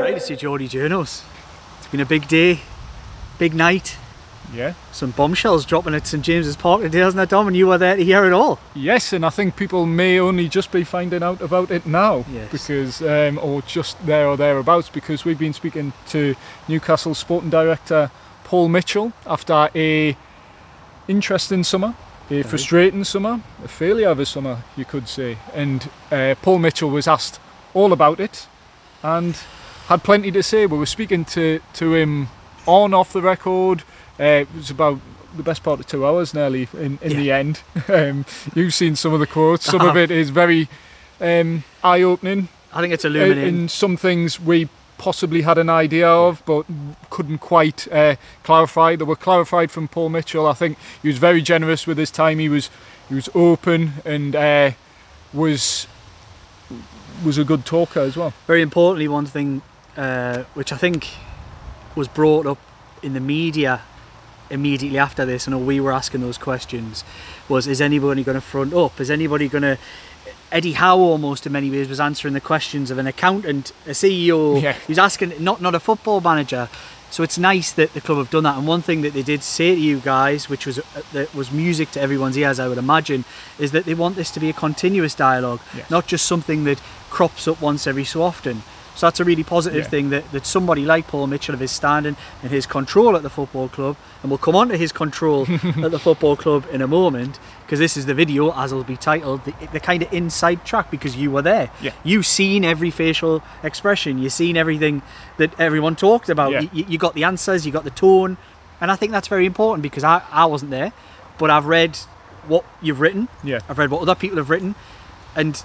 Right to see Geordie Journos. It's been a big day, big night. Yeah. Some bombshells dropping at St James's Park today, hasn't it, Dom? And you were there to hear it all. Yes, and I think people may only just be finding out about it now, Yes. because um, or just there or thereabouts, because we've been speaking to Newcastle Sporting Director Paul Mitchell after a interesting summer, a frustrating summer, a failure of a summer, you could say. And uh, Paul Mitchell was asked all about it, and had plenty to say. We were speaking to to him on off the record. Uh, it was about the best part of two hours nearly in, in the end. Um, you've seen some of the quotes. Some of Uh-huh. it is very um, eye opening. I think it's Uh, illuminating. in some things we possibly had an idea of, but couldn't quite uh, clarify. They were clarified from Paul Mitchell. I think he was very generous with his time. He was he was open and uh, was was a good talker as well. Very importantly, one thing uh, which I think was brought up in the media immediately after this, and we were asking those questions, was is anybody going to front up? Is anybody going to. Eddie Howe almost in many ways was answering the questions of an accountant, a CEO. Yeah. He was asking, not not a football manager. So it's nice that the club have done that. And one thing that they did say to you guys, which was uh, that was music to everyone's ears, I would imagine, is that they want this to be a continuous dialogue, Yes. not just something that crops up once every so often. So that's a really positive Yeah. thing that, that somebody like Paul Mitchell of his standing and his control at the football club, and we'll come on to his control at the football club in a moment, because this is the video, as it'll be titled, the, the kind of inside track, because you were there. Yeah. You've seen every facial expression, you've seen everything that everyone talked about. Yeah. You, you got the answers, you got the tone, and I think that's very important because I, I wasn't there, but I've read what you've written, Yeah. I've read what other people have written, and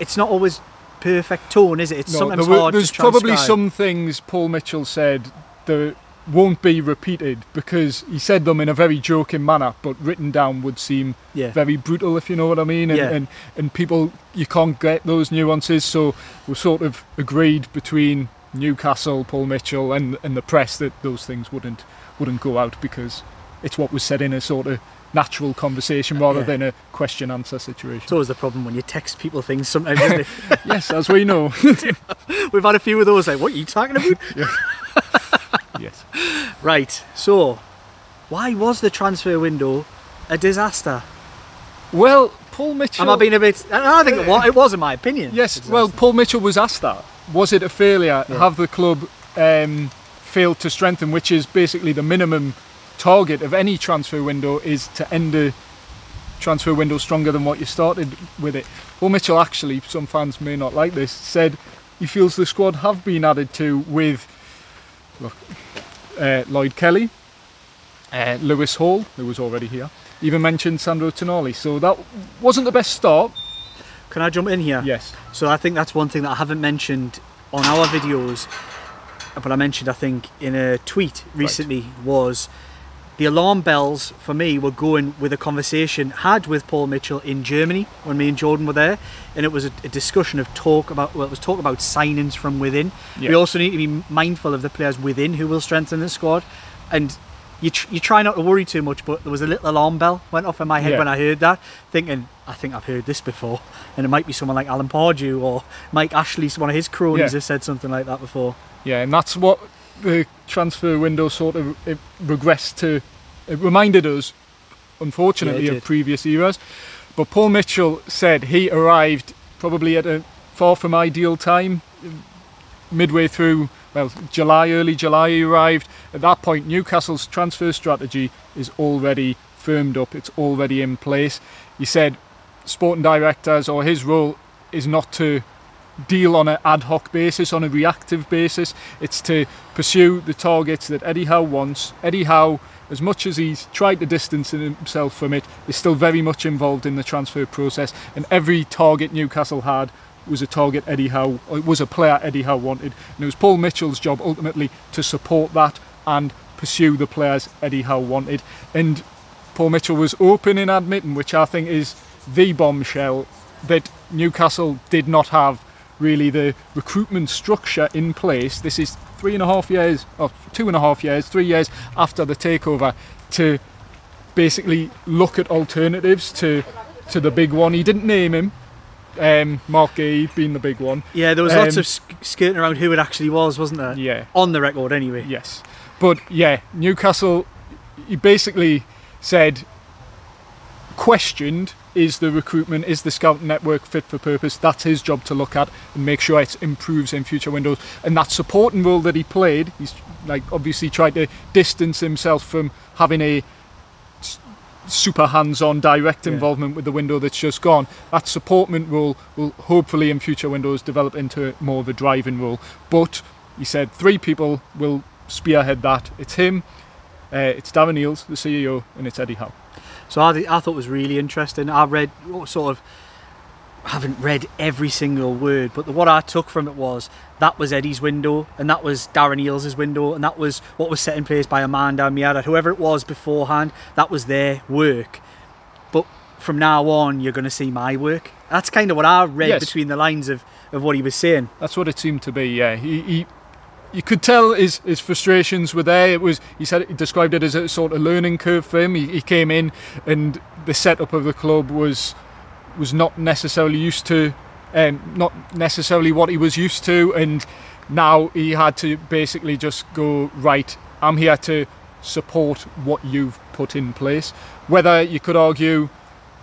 it's not always perfect tone, is it? It's No, sometimes there were- hard there's probably some things Paul Mitchell said that won't be repeated because he said them in a very joking manner, but written down would seem Yeah. very brutal, if you know what I mean. And, Yeah. and and people you can't get those nuances, so we're sort of agreed between Newcastle, Paul Mitchell, and and the press that those things wouldn't wouldn't go out because it's what was said in a sort of natural conversation uh, rather Yeah. than a question answer situation. It's always the problem when you text people things sometimes, isn't it? yes, as we know. We've had a few of those, like, what are you talking about? yes. right, so, why was the transfer window a disaster? Well, Paul Mitchell. Am I being a bit. I think it was, it was in my opinion. Yes, well. Paul Mitchell was asked that. Was it a failure? Yeah. Have the club um, failed to strengthen, which is basically the minimum target of any transfer window, is to end a transfer window stronger than what you started with it. Paul Mitchell actually, some fans may not like this, said he feels the squad have been added to with look, uh, Lloyd Kelly, uh, Lewis Hall, who was already here, even mentioned Sandro Tonali. So that wasn't the best start. Can I jump in here? Yes. So I think that's one thing that I haven't mentioned on our videos, but I mentioned I think in a tweet recently was the alarm bells for me were going with a conversation had with Paul Mitchell in Germany when me and Jordan were there, and it was a, a discussion of talk about well, it was talk about signings from within. Yeah. We also need to be mindful of the players within who will strengthen the squad, and. You, tr- you try not to worry too much, but there was a little alarm bell went off in my head Yeah. when I heard that, thinking, I think I've heard this before, and it might be someone like Alan Pardew or Mike Ashley, one of his cronies, Yeah. has said something like that before. Yeah, and that's what the transfer window sort of it regressed to. It reminded us, unfortunately, Yeah, of previous eras. But Paul Mitchell said he arrived probably at a far from ideal time, midway through. Well, July, early July, he arrived. At that point, Newcastle's transfer strategy is already firmed up. It's already in place. He said, sporting directors or his role is not to deal on an ad hoc basis, on a reactive basis. It's to pursue the targets that Eddie Howe wants. Eddie Howe, as much as he's tried to distance himself from it, is still very much involved in the transfer process. And every target Newcastle had was a target Eddie Howe, it was a player Eddie Howe wanted. And it was Paul Mitchell's job ultimately to support that and pursue the players Eddie Howe wanted. And Paul Mitchell was open in admitting, which I think is the bombshell, that Newcastle did not have really the recruitment structure in place. This is three and a half years, or two and a half years, three years after the takeover, to basically look at alternatives to to the big one. He didn't name him. Um, Marc Guéhi being the big one. Yeah, there was lots Um, of sk- skirting around who it actually was, wasn't there? Yeah. On the record, anyway. Yes. But yeah, Newcastle, he basically said, questioned is the recruitment, is the scout network fit for purpose? That's his job to look at and make sure it improves in future windows. And that supporting role that he played, he's like obviously tried to distance himself from having a super hands-on direct Yeah. involvement with the window that's just gone. That supportment role will hopefully in future windows develop into more of a driving role. But he said three people will spearhead that. It's him, uh, it's Darren Eales, the CEO, and it's Eddie Howe. So I, I thought it was really interesting. I read sort of haven't read every single word, but the, what I took from it was that was Eddie's window, and that was Darren Eales' window, and that was what was set in place by Amanda Miata, whoever it was beforehand. That was their work. But from now on, you're going to see my work. That's kind of what I read Yes. between the lines of, of what he was saying. That's what it seemed to be. Yeah, he, he you could tell his, his frustrations were there. It was he said he described it as a sort of learning curve for him. He, he came in and the setup of the club was was not necessarily used to, um, not necessarily what he was used to, and now he had to basically just go right. I'm here to support what you've put in place. Whether you could argue,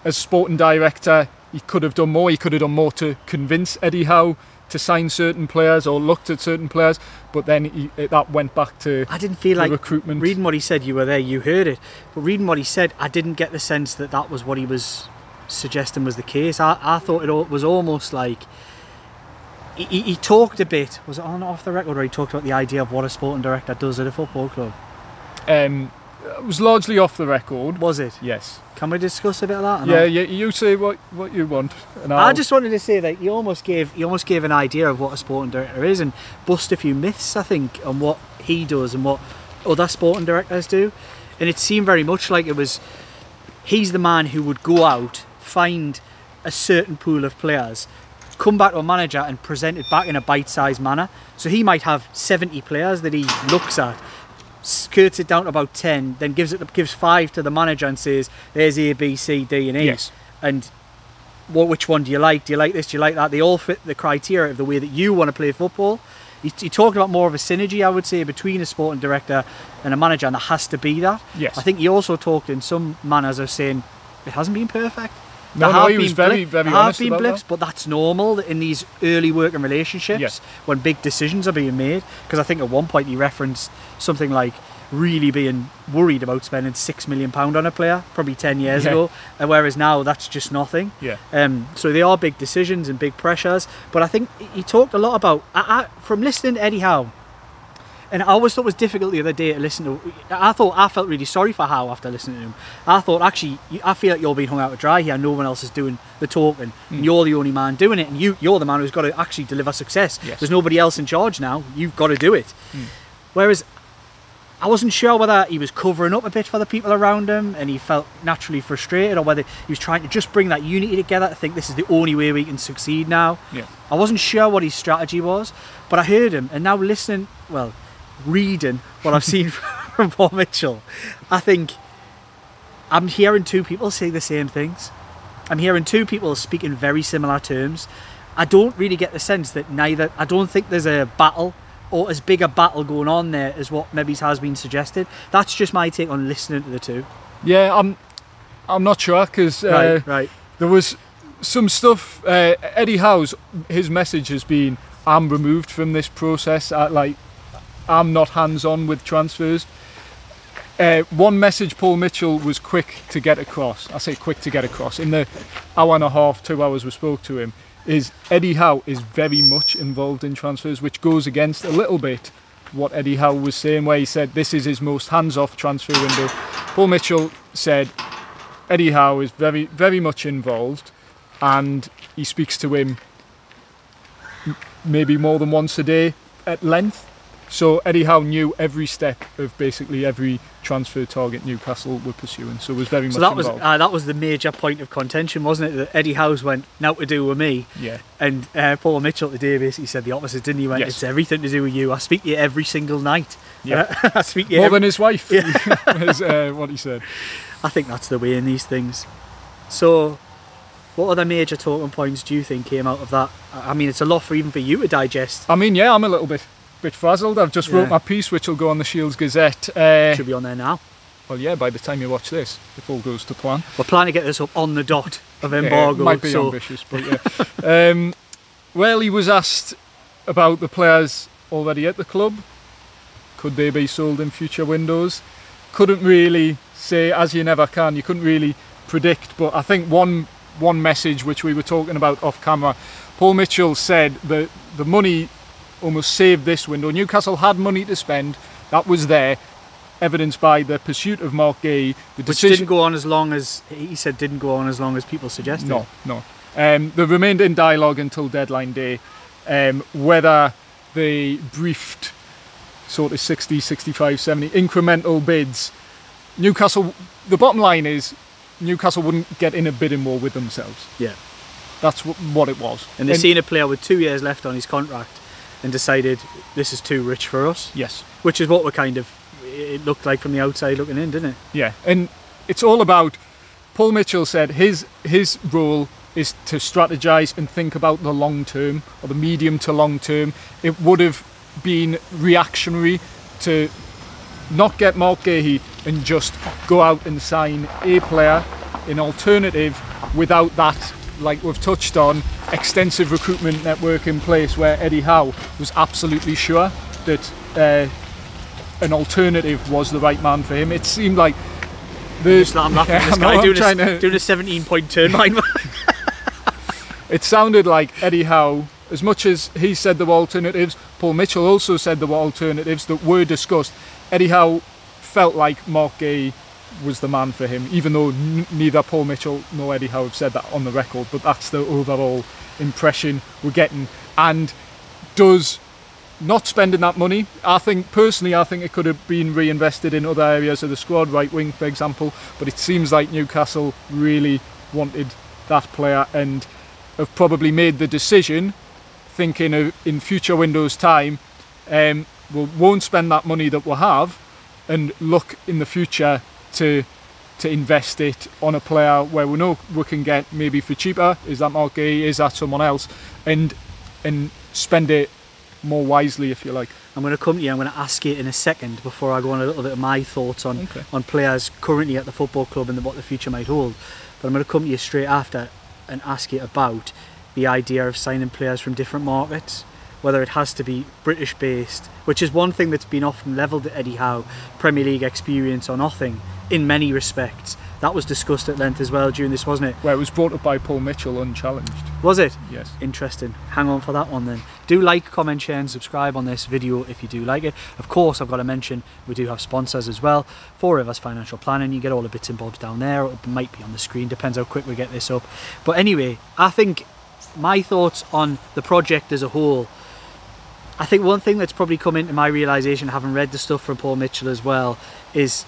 as sporting director, he could have done more. He could have done more to convince Eddie Howe to sign certain players or looked at certain players, but then he, it, that went back to I didn't feel like recruitment. reading what he said. You were there, you heard it, but reading what he said, I didn't get the sense that that was what he was suggesting was the case. I, I thought it was almost like he, he he talked a bit. Was it on off the record where he talked about the idea of what a sporting director does at a football club? um, it was largely off the record. Was it? Yes. Can we discuss a bit of that? Yeah, yeah. You say what what you want, and I just wanted to say that you almost gave you almost gave an idea of what a sporting director is and bust a few myths I think on what he does and what other sporting directors do. And it seemed very much like it was he's the man who would go out, find a certain pool of players, come back to a manager and present it back in a bite-sized manner. So he might have 70 players that he looks at, skirts it down to about 10, then gives it gives five to the manager and says, "There's A, B, C, D, and E." Yes. And what which one do you like? Do you like this? Do you like that? They all fit the criteria of the way that you want to play football. He, he talked about more of a synergy, I would say, between a sporting director and a manager, and there has to be that. Yes. I think he also talked in some manners of saying it hasn't been perfect. No, There no, have he was been very, very there have been blips, that. but that's normal in these early working relationships Yes. when big decisions are being made. Because I think at one point he referenced something like really being worried about spending six million pound on a player, probably ten years Yeah. ago, and whereas now that's just nothing. Yeah. Um, so they are big decisions and big pressures. But I think he talked a lot about I, I, from listening to Eddie Howe. And I always thought it was difficult the other day to listen to. I thought I felt really sorry for Howe after listening to him. I thought actually, I feel like you're being hung out to dry here. No one else is doing the talking, Hmm. and you're the only man doing it. And you, you're the man who's got to actually deliver success. Yes. There's nobody else in charge now. You've got to do it. Hmm. Whereas I wasn't sure whether he was covering up a bit for the people around him and he felt naturally frustrated or whether he was trying to just bring that unity together to think this is the only way we can succeed now. Yeah. I wasn't sure what his strategy was, but I heard him and now listening, well, reading what I've seen from Paul Mitchell, I think I'm hearing two people say the same things. I'm hearing two people speak in very similar terms. I don't really get the sense that neither, I don't think there's a battle or as big a battle going on there as what maybe has been suggested. That's just my take on listening to the two. Yeah, I'm I'm not sure because uh, Right, right. there was some stuff. Uh, Eddie Howe's his message has been, "I'm removed from this process. I, like, I'm not hands-on with transfers." Uh, one message Paul Mitchell was quick to get across. I say quick to get across in the hour and a half, two hours we spoke to him. Is Eddie Howe is very much involved in transfers, which goes against a little bit what Eddie Howe was saying, where he said this is his most hands-off transfer window. Paul Mitchell said Eddie Howe is very, very much involved, and he speaks to him maybe more than once a day at length. So Eddie Howe knew every step of basically every transfer target Newcastle were pursuing. So was very So much that was uh, that was the major point of contention, wasn't it? That Eddie Howe's went now to do with me, yeah, and uh, Paul Mitchell today basically said the opposite, didn't he? He Went, Yes. it's everything to do with you. I speak to you every single night. Yeah. I speak to you more every- than his wife. is uh, what he said. I think that's the way in these things. So What other major talking points do you think came out of that? I mean, it's a lot for even for you to digest. I mean, yeah, I'm a little bit bit frazzled. I've just wrote my piece, which will go on the Shields Gazette. Uh, Should be on there now. well, yeah, by the time you watch this, if all goes to plan. We're planning to get this up on the dot of Yeah, embargo. might be so ambitious, but yeah. um, well, he was asked about the players already at the club. Could they be sold in future windows? Couldn't really say, as you never can. You couldn't really predict. But I think one one message which we were talking about off camera, Paul Mitchell said that the money almost saved this window. Newcastle had money to spend. That was there, evidenced by the pursuit of Marc Guéhi. The which decision didn't go on as long as he said didn't go on as long as people suggested. no, no. Um, they remained in dialogue until deadline day. Um, whether they briefed sort of 60, 65, 70 incremental bids, Newcastle, the bottom line is Newcastle wouldn't get in a bidding war with themselves. Yeah. That's what it was. And they've seen a player with two years left on his contract and decided this is too rich for us, Yes. which is what we're kind of. It looked like from the outside looking in, didn't it? Yeah, and it's all about. Paul Mitchell said his his role is to strategize and think about the long term or the medium to long term. It would have been reactionary to not get Marc Guéhi and just go out and sign a player, in alternative, without that, like we've touched on, extensive recruitment network in place where Eddie Howe was absolutely sure that uh, an alternative was the right man for him. It seemed like the, Just, I'm laughing Yeah, this guy I'm doing, a, to- doing a 17 point turn line. it sounded like Eddie Howe, as much as he said there were alternatives, Paul Mitchell also said there were alternatives that were discussed. Eddie Howe felt like Marc Guéhi was the man for him, even though neither Paul Mitchell nor Eddie Howe have said that on the record, but that's the overall impression we're getting. And does not spending that money, I think personally, I think it could have been reinvested in other areas of the squad, right wing, for example. But it seems like Newcastle really wanted that player and have probably made the decision, thinking of in future windows' time, um, we won't spend that money that we'll have, and look in the future to to invest it on a player where we know we can get maybe for cheaper. Is that Marc Guéhi? Is that someone else? And and spend it more wisely, if you like. I'm going to come to you. I'm going to ask you in a second before I go on a little bit of my thoughts on Okay. on players currently at the football club and what the future might hold. But I'm going to come to you straight after and ask you about the idea of signing players from different markets, whether it has to be British based, which is one thing that's been often levelled at Eddie Howe, Premier League experience or nothing, in many respects. That was discussed at length as well during this, wasn't it? Where it was brought up by Paul Mitchell unchallenged. Was it? Yes. interesting. Hang on for that one then. Do like, comment, share, and subscribe on this video if you do like it. Of course, I've got to mention we do have sponsors as well. Four Rivers Financial Planning, you get all the bits and bobs down there. It might be on the screen, depends how quick we get this up. But anyway, I think my thoughts on the project as a whole. I think one thing that's probably come into my realization, having read the stuff from Paul Mitchell as well, is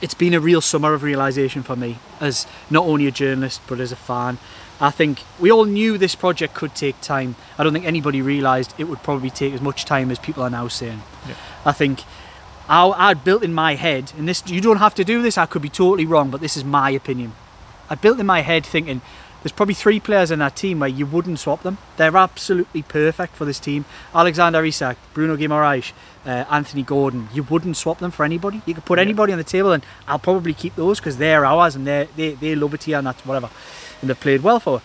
it's been a real summer of realization for me as not only a journalist but as a fan. I think we all knew this project could take time. I don't think anybody realised it would probably take as much time as people are now saying. Yeah. I think I, I'd built in my head, and this you don't have to do this. I could be totally wrong, but this is my opinion. I built in my head thinking there's probably three players in that team where you wouldn't swap them. They're absolutely perfect for this team. Alexander Isak, Bruno Guimaraes, uh, Anthony Gordon. You wouldn't swap them for anybody. You could put Yeah. anybody on the table, and I'll probably keep those because they're ours and they they they love it here and that's whatever, and they've played well for. it.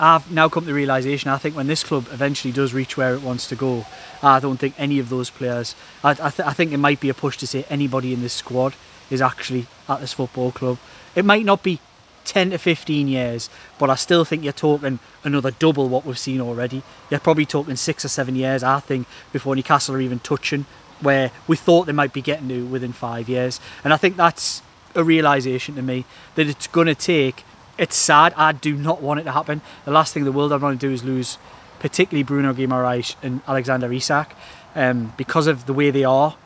I've now come to the realization. I think when this club eventually does reach where it wants to go, I don't think any of those players. I, I, th- I think it might be a push to say anybody in this squad is actually at this football club. It might not be 10 to 15 years, but I still think you're talking another double what we've seen already. You're probably talking six or seven years, I think, before Newcastle are even touching where we thought they might be getting to within five years. And I think that's a realization to me that it's going to take. It's sad. I do not want it to happen. The last thing in the world I want to do is lose, particularly Bruno Guimaraes and Alexander Isak, um, because of the way they are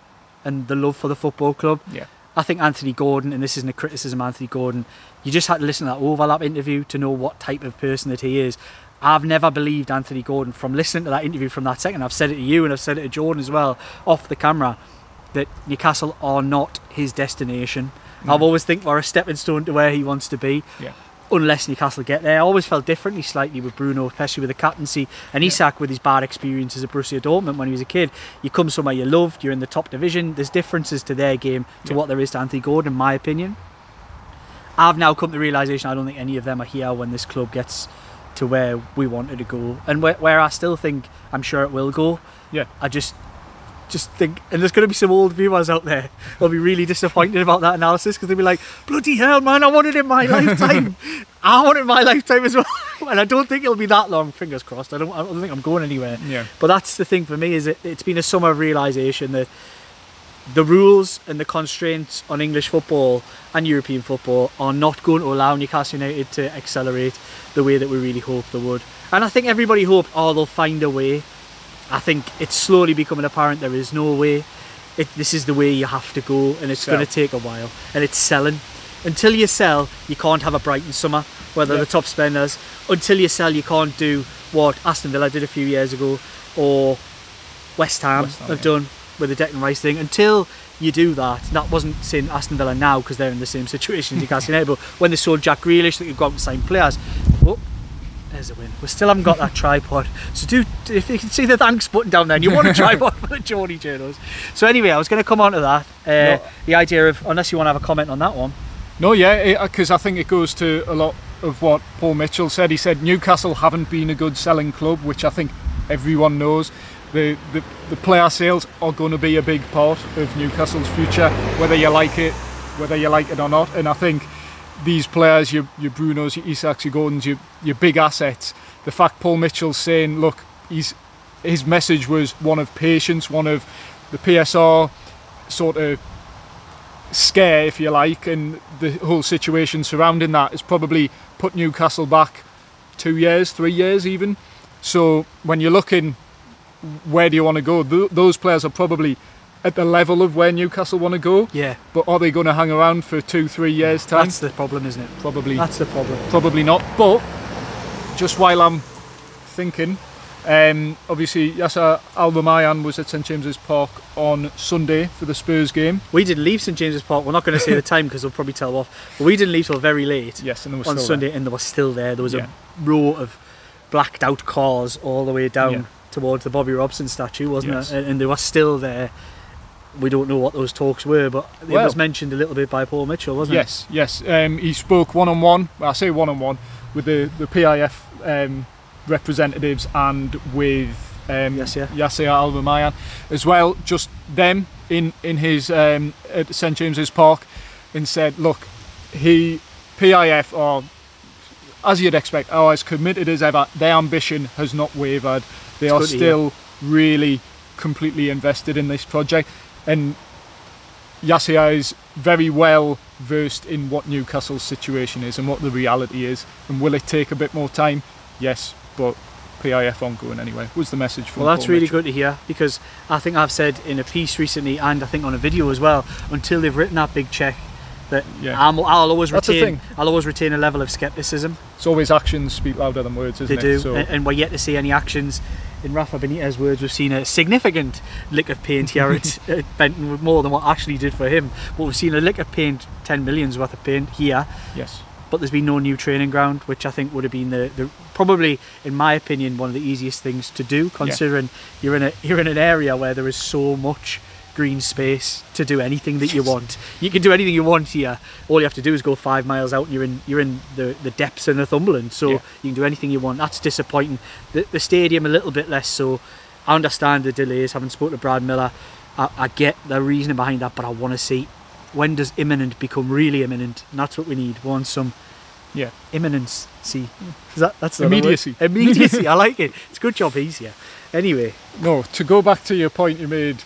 and the love for the football club. Yeah. I think Anthony Gordon, and this isn't a criticism, of Anthony Gordon, you just had to listen to that overlap interview to know what type of person that he is. I've never believed Anthony Gordon from listening to that interview from that second. I've said it to you and I've said it to Jordan as well off the camera that Newcastle are not his destination. Mm. I've always think we're a stepping stone to where he wants to be. Yeah. unless Newcastle get there. I always felt differently slightly with Bruno, especially with the captaincy, and Isak with his bad experiences at Borussia Dortmund when he was a kid. You come somewhere you loved, you're in the top division. There's differences to their game to Yeah. what there is to Anthony Gordon, in my opinion. I've now come to the realization I don't think any of them are here when this club gets to where we wanted to go, and where, where I still think I'm sure it will go. Yeah. I just just think, and there's going to be some old viewers out there who'll be really disappointed about that analysis because they'll be like, bloody hell, man, I wanted it in my lifetime. I want it in my lifetime as well. and I don't think it'll be that long, fingers crossed. I don't, I don't think I'm going anywhere. Yeah. But that's the thing for me is it, it's been a summer of realisation that the rules and the constraints on English football and European football are not going to allow Newcastle United to accelerate the way that we really hoped they would. And I think everybody hoped, oh, they'll find a way. I think it's slowly becoming apparent there is no way. It, this is the way you have to go, and it's going to take a while. And it's selling. Until you sell, you can't have a Brighton summer, where they're Yeah. the top spenders. Until you sell, you can't do what Aston Villa did a few years ago, or West Ham West Ham, have yeah. done with the Declan Rice thing. Until you do that, that wasn't saying Aston Villa now because they're in the same situation as Newcastle United, but when they sold Jack Grealish, they've go out and sign players. Oh, there's a win. We still haven't got that tripod. So do if you can see the thanks button down there, and you want a tripod for the Geordie Journos. So anyway, I was going to come on to that. Uh, No. The idea of unless you want to have a comment on that one. No, yeah, because I think it goes to a lot of what Paul Mitchell said. He said Newcastle haven't been a good selling club, which I think everyone knows. The, the, the player sales are going to be a big part of Newcastle's future, whether you like it, whether you like it or not. And I think these players, your, your Brunos, your Isaks, your Gordons, your, your big assets, the fact Paul Mitchell's saying, look, he's, his message was one of patience, one of the PSR sort of scare, if you like, and the whole situation surrounding that has probably put Newcastle back two years, three years even. So when you're looking, where do you want to go? Th- those players are probably at the level of where Newcastle want to go, Yeah, but are they going to hang around for two, three years time? that's the problem, isn't it? probably, That's the problem. probably not. But just while I'm thinking, um, obviously Yasser Al-Rumayyan was at St James's Park on Sunday for the Spurs game. We didn't leave St James's Park. We're not going to say the time because they'll probably tell off. But we didn't leave till very late. Yes, and there was on Sunday, and they were still there. There was Yeah. a row of blacked out cars all the way down Yeah. Towards the Bobby Robson statue, wasn't Yes. it? And, they were still there. We don't know what those talks were, but it Well- was mentioned a little bit by Paul Mitchell, wasn't it? Yes, yes. Um, he spoke one on one. I say one on one with the the PIF um, representatives and with um, Yes, yeah. Yasser Al Rumayyan as well. Just them in in his um, at St James's Park, and said, look, he PIF are as you'd expect, are as committed as ever. Their ambition has not wavered. They are still really completely invested in this project, and Yasser is very well versed in what Newcastle's situation is and what the reality is. And will it take a bit more time? Yes, but PIF aren't going anywhere. Was the message from Well, that's Paul really Mitchell. good to hear because I think I've said in a piece recently and I think on a video as well, until they've written that big check, that Yeah. I'm, I'll always That's retain. I'll always retain a level of skepticism. It's always actions speak louder than words, isn't They do. So and, and we're yet to see any actions. In Rafa Benitez's words, we've seen a significant lick of paint here uh, at, at Benton, with more than what Ashley did for him. But we've seen a lick of paint, 10 millions worth of paint here, yes, but there's been no new training ground, which I think would have been the, the probably, in my opinion, one of the easiest things to do, considering you're in a you're in an area where there is so much green space to do anything that you want. You can do anything you want here. All you have to do is go five miles out. And you're in you're in the, the depths of Northumberland, so Yeah. you can do anything you want. That's disappointing. The, the stadium a little bit less so. I understand the delays. Having spoken to Brad Miller, I, I get the reasoning behind that, but I want to see when does imminent become really imminent, and that's what we need. We want some yeah. imminence. See, is that that's the? Immediacy. Immediacy. I like it. It's a good job he's here. Anyway, No, to go back to your point you made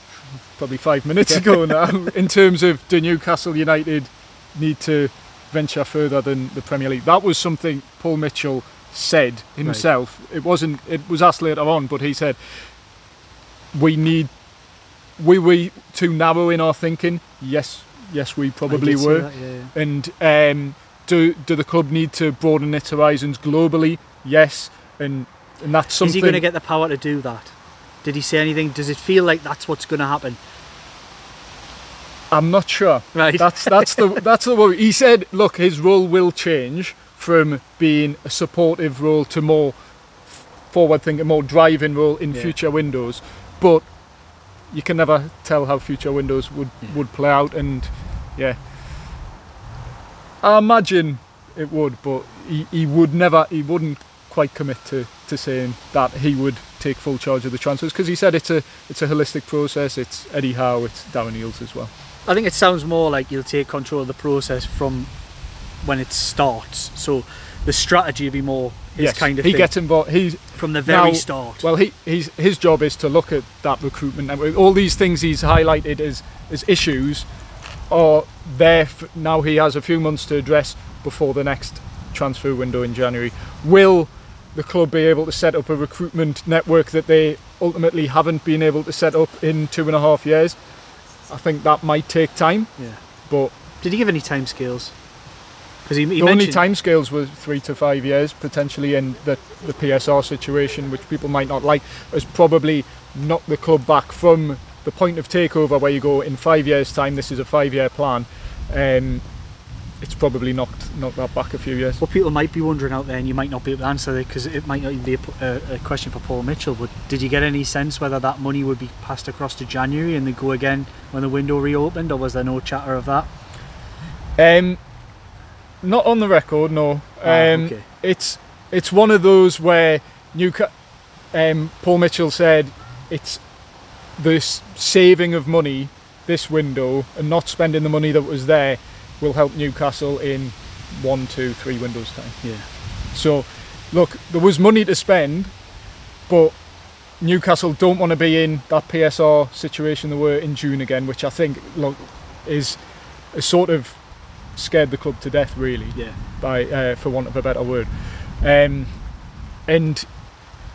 probably five minutes ago now, in terms of do Newcastle United need to venture further than the Premier League? That was something Paul Mitchell said himself. It wasn't. It was asked later on, but he said we need. We were too narrow in our thinking. Yes, yes, we probably I did say were. that, yeah, yeah. And um, do do the club need to broaden its horizons globally? Yes, and and that's something. Is he going to get the power to do that? Did he say anything? Does it feel like that's what's going to happen? I'm not sure. Right. That's that's the that's the worry. He said, look, his role will change from being a supportive role to more forward thinking, more driving role in Yeah. future windows. But you can never tell how future windows would, Yeah. would play out and yeah. I imagine it would, but he, he would never he wouldn't quite commit to, to saying that he would take full charge of the transfers because he said it's a it's a holistic process. It's Eddie Howe, it's Darren Eales as well. I think it sounds more like you'll take control of the process from when it starts. So the strategy will be more his yes, kind of he thing gets involved. He's from the very now- start. well, he he's his job is to look at that recruitment and all these things he's highlighted as as issues are there. f now he has a few months to address before the next transfer window in January. Will the club be able to set up a recruitment network that they ultimately haven't been able to set up in two and a half years? I think that might take time, yeah. but Did he give any time scales? Because he, he the only timescales were three to five years potentially, and the the PSR situation, which people might not like, has probably knocked the club back from the point of takeover, where you go in five years' time. This is a five-year plan. Um, it's probably knocked knocked that back a few years. what people might be wondering out there, and you might not be able to answer it because it might not even be a question for Paul Mitchell. But did you get any sense whether that money would be passed across to January and they go again when the window reopened, or was there no chatter of that? Um, not on the record, no. Ah, Um, okay. It's it's one of those where Newca- um, Paul Mitchell said it's this saving of money this window and not spending the money that was there will help Newcastle in one, two, three windows time. Yeah. So, look, there was money to spend, but Newcastle don't want to be in that PSR situation they were in June again, which I think look is, is sort of scared the club to death, really Yeah. by uh, for want of a better word. Um, and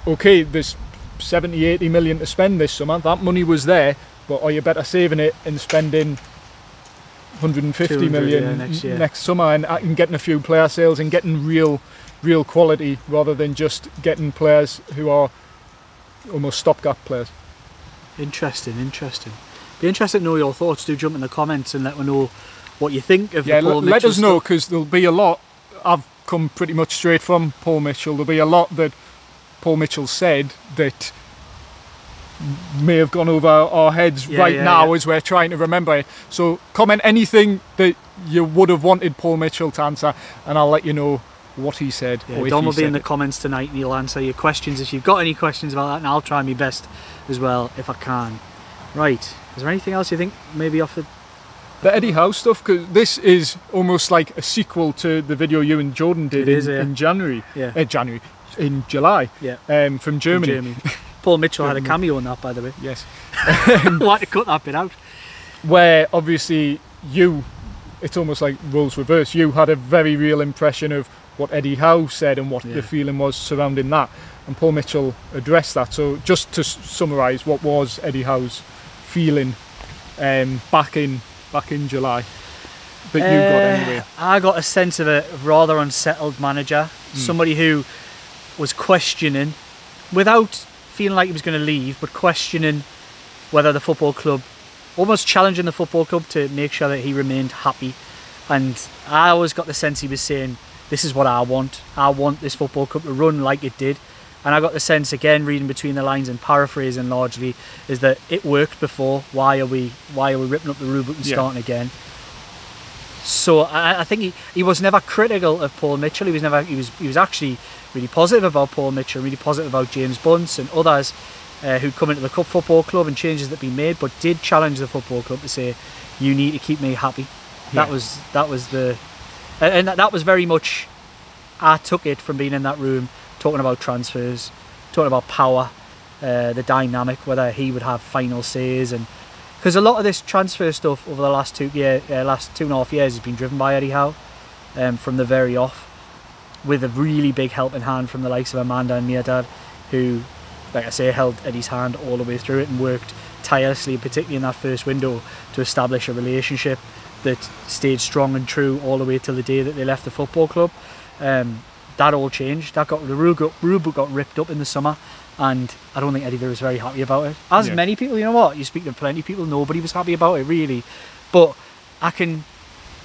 okay, there's 70, 80 million to spend this summer. That money was there, but are you better saving it and spending 150 200, million next next summer and, uh, and getting a few player sales and getting real, real quality rather than just getting players who are almost stopgap players. Interesting, interesting. Be interested to know your thoughts. Do jump in the comments and let me know what you think of Yeah, the Paul let, us know because there'll be a lot. I've come pretty much straight from Paul Mitchell. There'll be a lot that Paul Mitchell said that may have gone over our heads Yeah, right yeah, now yeah. as we're trying to remember it. So comment anything that you would have wanted Paul Mitchell to answer, and I'll let you know what he said. Yeah, Dom will be in the it. comments tonight and he'll answer your questions if you've got any questions about that, and I'll try my best as well if I can. Right, is there anything else you think maybe off the. the Eddie Howe stuff because this is almost like a sequel to the video you and Jordan did in, is, in January, Yeah, uh, January, in July, yeah. um, from Germany. Germany. Paul Mitchell had a cameo in that, by the way. Yes. I like to cut that bit out? where obviously you it's almost like roles reverse you had a very real impression of what eddie howe said and what Yeah. the feeling was surrounding that and paul mitchell addressed that so just to s- summarize what was eddie howe's feeling um, back in back in july that you got Uh, anyway I got a sense of a rather unsettled manager, Hmm. somebody who was questioning, without feeling like he was going to leave, but questioning whether the football club, almost challenging the football club to make sure that he remained happy. And I always got the sense he was saying, "This is what I want. I want this football club to run like it did." And I got the sense again, reading between the lines and paraphrasing largely, is that it worked before. Why are we? Why are we ripping up the rule book and Yeah. starting again? So I, I think he, he was never critical of Paul Mitchell. He was never he was he was actually really positive about Paul Mitchell, really positive about James Bunce and others uh, who'd come into the cup football club and changes that been made, but did challenge the football club to say, "You need to keep me happy." That Yeah. was that was the, and- and that, that was very much. I took it from being in that room, talking about transfers, talking about power, uh, the dynamic, whether he would have final says, and because a lot of this transfer stuff over the last two year, uh, last two and a half years has been driven by Eddie Howe, um, from the very off, with a really big helping hand from the likes of Amanda and Mehrdad, who, like I say, held Eddie's hand all the way through it and worked tirelessly, particularly in that first window, to establish a relationship that stayed strong and true all the way till the day that they left the football club. Um, that all changed. That got the rule book got ripped up in the summer, and I don't think Eddie Veer was very happy about it. As Yeah. many people, you know what? You speak to plenty of people, nobody was happy about it really. But I can,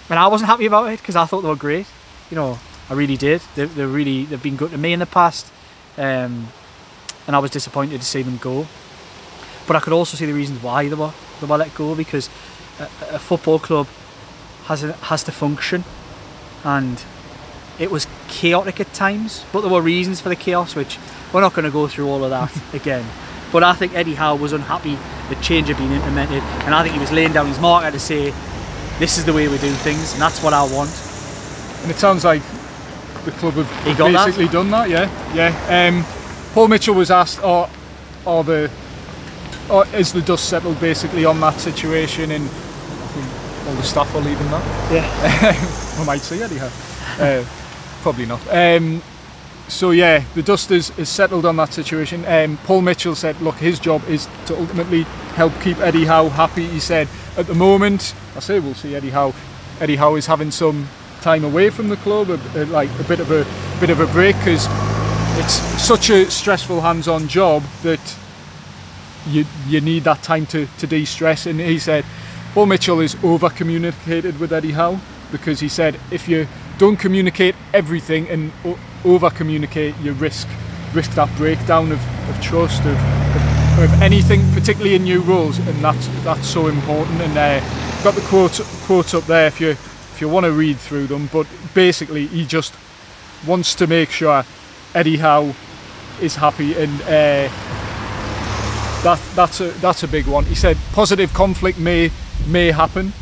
and I wasn't happy about it because I thought they were great. You know, I really did. They, they're really they've been good to me in the past, um, and I was disappointed to see them go. But I could also see the reasons why they were they were let go because a, a football club has a, has to function, and it was chaotic at times. But there were reasons for the chaos, which we're not going to go through all of that again. But I think Eddie Howe was unhappy the change had been implemented, and I think he was laying down his marker to say, "This is the way we do things, and that's what I want." And it sounds like the club have He got that? basically done that. Yeah, yeah. Um, Paul Mitchell was asked, "Are, are the, or is the dust settled basically on that situation?" And I think all the staff are leaving that. Yeah. I might say anyhow. Uh, probably not. Um, so yeah, the dust is, settled on that situation. Um, Paul Mitchell said, look, his job is to ultimately help keep Eddie Howe happy. He said, at the moment, I say we'll see Eddie Howe. Eddie Howe is having some time away from the club, a, a- like a bit of a bit of a break because it's such a stressful hands-on job that you you need that time to, to de-stress. And he said, Paul Mitchell is over communicated with Eddie Howe because he said if you don't communicate everything and o- over communicate, you risk risk that breakdown of, of trust of, of, of anything, particularly in new roles, and that's that's so important. And uh, I've got the quote quotes up there if you if you want to read through them. But basically, he just wants to make sure Eddie Howe is happy and. Uh, that that's a that's a big one. He said positive conflict may may happen,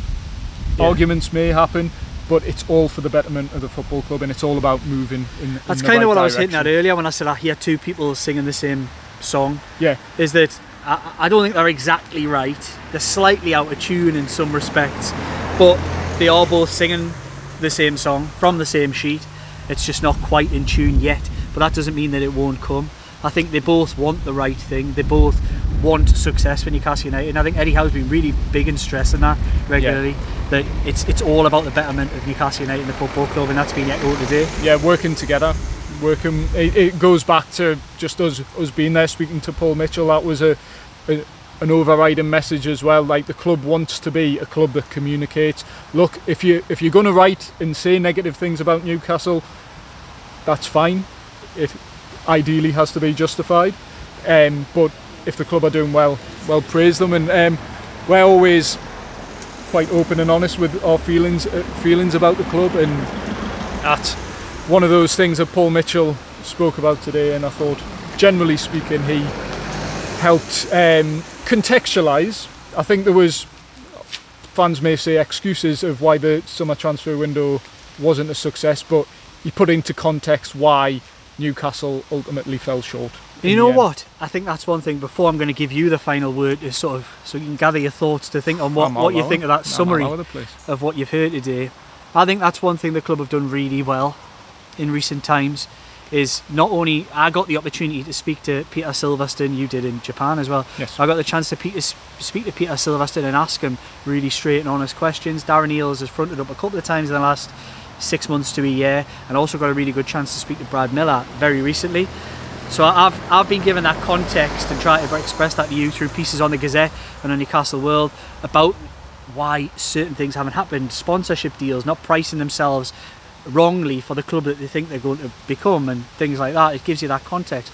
Yeah. arguments may happen, but it's all for the betterment of the football club, and it's all about moving in. That's in the kind right of what I was hinting at earlier when I said I hear two people singing the same song. Yeah, Is that I, I don't think they're exactly right. They're slightly out of tune in some respects, but they are both singing the same song from the same sheet. It's just not quite in tune yet, but that doesn't mean that it won't come. I think they both want the right thing. They both want success for Newcastle United. And I think Eddie Howe's been really big in stressing that regularly. That it's it's all about the betterment of Newcastle United and the football club, and that's been echoed today. yeah, working together, working. It, it goes back to just us us being there, speaking to Paul Mitchell. That was a, a an overriding message as well. Like the club wants to be a club that communicates. Look, if you if you're going to write and say negative things about Newcastle, that's fine. It ideally has to be justified. Um, but if the club are doing well, well praise them. And um, we're always quite open and honest with our feelings uh, feelings about the club, and that's one of those things that Paul Mitchell spoke about today. And I thought, generally speaking, he helped um, contextualise. I think there was fans may say excuses of why the summer transfer window wasn't a success, but he put into context why Newcastle ultimately fell short. You know what? I think that's one thing. Before I'm going to give you the final word, is sort of so you can gather your thoughts to think on what, what you think of that summary all over the place. of what you've heard today. I think that's one thing the club have done really well in recent times. Is not only I got the opportunity to speak to Peter Silverstone, you did in Japan as well. Yes. I got the chance to Peter, speak to Peter Silverstone and ask him really straight and honest questions. Darren Eales has fronted up a couple of times in the last six months to a year, and also got a really good chance to speak to Brad Miller very recently. So I've I've been given that context and try to express that to you through pieces on the Gazette and on Newcastle World about why certain things haven't happened, sponsorship deals, not pricing themselves wrongly for the club that they think they're going to become, and things like that. It gives you that context.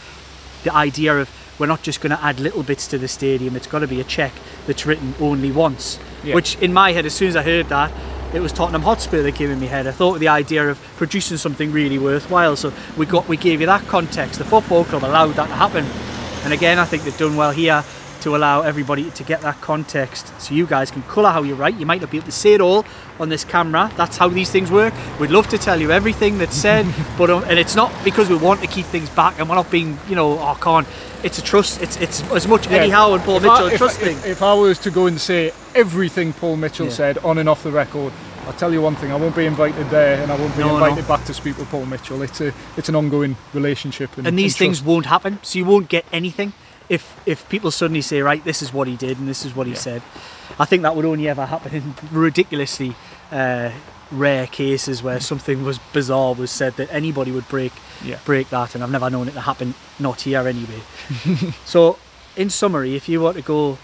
The idea of we're not just going to add little bits to the stadium; it's got to be a check that's written only once. Yeah. Which, in my head, as soon as I heard that, it was Tottenham Hotspur that came in my head. I thought the idea of producing something really worthwhile. So we got we gave you that context. The football club allowed that to happen, and again, I think they've done well here to allow everybody to get that context, so you guys can colour how you write. You might not be able to see it all on this camera. That's how these things work. We'd love to tell you everything that's said, but um, and it's not because we want to keep things back, and we're not being, you know, oh, on. It's a trust. It's it's as much Eddie Howe and Paul If Mitchell I, if, trust if, thing. if I was to go and say everything Paul Mitchell Yeah. said on and off the record, I'll tell you one thing: I won't be invited there, and I won't be No, no. invited back to speak with Paul Mitchell. It's a it's an ongoing relationship, and, and these and things won't happen so you won't get anything if if people suddenly say right this is what he did and this is what he Yeah. said i think that would only ever happen in ridiculously uh, rare cases where something was bizarre was said that anybody would break Yeah. break that and i've never known it to happen not here anyway so in summary if you want to go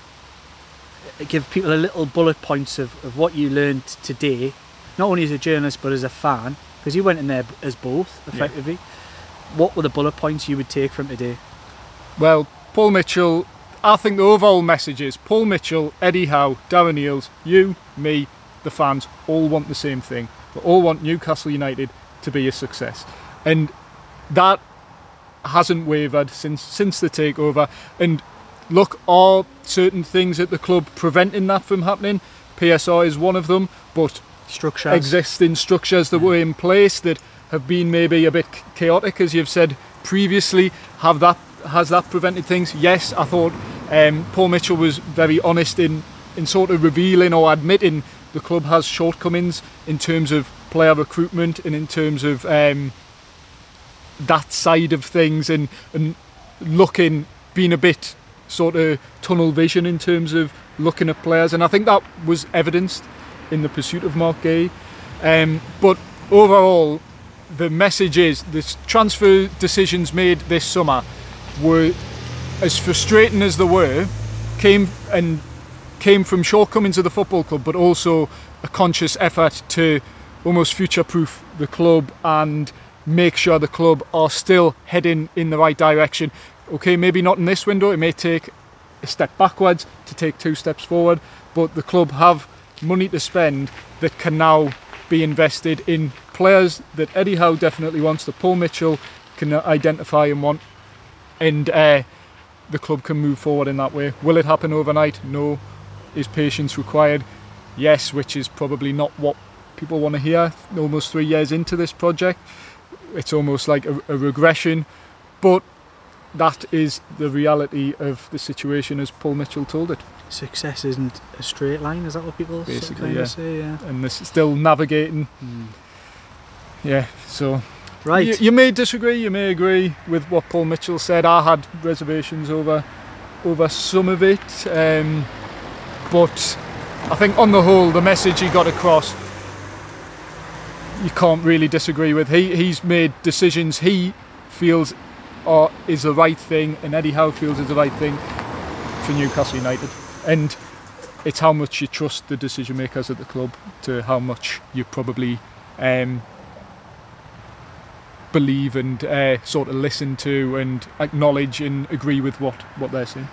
uh, give people a little bullet points of, of what you learned today not only as a journalist but as a fan because you went in there as both effectively. What were the bullet points you would take from today? Well, Paul Mitchell, I think the overall message is Paul Mitchell, Eddie Howe, Darren Eales, you, me, the fans all want the same thing. We all want Newcastle United to be a success. And that hasn't wavered since since the takeover. And look, are certain things at the club preventing that from happening? PSR is one of them, but Structures. existing structures that were in place that have been maybe a bit chaotic, as you've said previously. Have that has that prevented things? Yes, I thought um, Paul Mitchell was very honest in in sort of revealing or admitting the club has shortcomings in terms of player recruitment and in terms of um, that side of things and and looking being a bit sort of tunnel vision in terms of looking at players and I think that was evidenced in the pursuit of Marc Guéhi um, but overall the message is the transfer decisions made this summer were as frustrating as they were came and came from shortcomings of the football club but also a conscious effort to almost future proof the club and make sure the club are still heading in the right direction. Okay maybe not in this window it may take a step backwards to take two steps forward but the club have money to spend that can now be invested in players that Eddie Howe definitely wants that Paul Mitchell can identify and want and uh, the club can move forward in that way will it happen overnight no is patience required yes which is probably not what people want to hear almost three years into this project it's almost like a, a regression but that is the reality of the situation as Paul Mitchell told it. Success isn't a straight line. Is that what people Basically, yeah. say? Yeah. And this is still navigating. Yeah, so Right. you, you may disagree, you may agree with what Paul Mitchell said. I had reservations over over some of it, um, but I think on the whole, the message he got across, you can't really disagree with. He he's made decisions he feels are is the right thing, and Eddie Howe feels is the right thing for Newcastle United, and it's how much you trust the decision makers at the club to how much you probably um, believe and uh, sort of listen to and acknowledge and agree with what, what they're saying.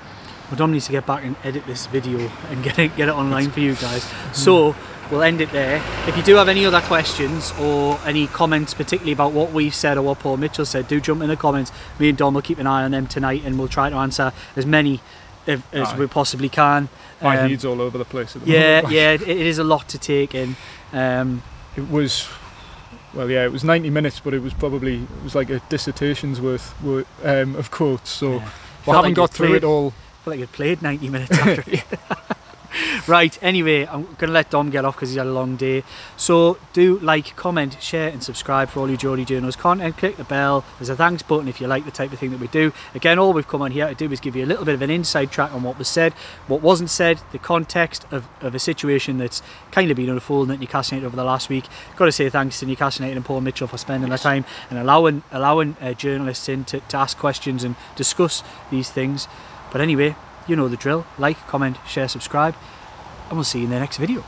Well, Dom needs to get back and edit this video and get it get it online for you guys. So we'll end it there. If you do have any other questions or any comments, particularly about what we've said or what Paul Mitchell said, do jump in the comments. Me and Dom will keep an eye on them tonight, and we'll try to answer as many as, as Aye. we possibly can. My Um, head's all over the place at the yeah, moment. yeah, it, it is a lot to take in. Um, It was, well, yeah, it was 90 minutes, but it was probably, it was like a dissertation's worth wor- um, of quotes. So Yeah. we haven't like got through played- it all. I feel like it played 90 minutes after. right, anyway, I'm going to let Dom get off because he's had a long day. So do like, comment, share, and subscribe for all you Geordie Journos content. Click the bell. There's a thanks button if you like the type of thing that we do. Again, all we've come on here to do is give you a little bit of an inside track on what was said, what wasn't said, the context of, of a situation that's kind of been unfolding at Newcastle United over the last week. Got to say thanks to Newcastle United and Paul Mitchell for spending their time and allowing allowing uh, journalists in to, to ask questions and discuss these things. But anyway, you know the drill. Like, comment, share, subscribe, and we'll see you in the next video.